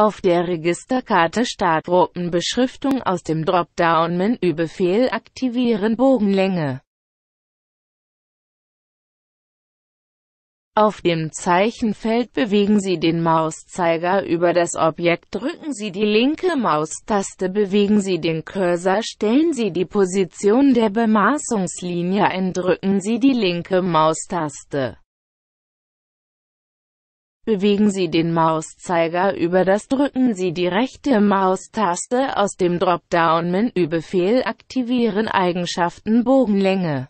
Auf der Registerkarte Startgruppenbeschriftung aus dem Dropdown-Menü Befehl aktivieren Bogenlänge. Auf dem Zeichenfeld bewegen Sie den Mauszeiger über das Objekt. Drücken Sie die linke Maustaste bewegen Sie den Cursor stellen Sie die Position der Bemaßungslinie ein. Drücken Sie die linke Maustaste Bewegen Sie den Mauszeiger über das drücken Sie die rechte Maustaste aus dem Dropdown-Menü Befehl aktivieren Eigenschaften Bogenlänge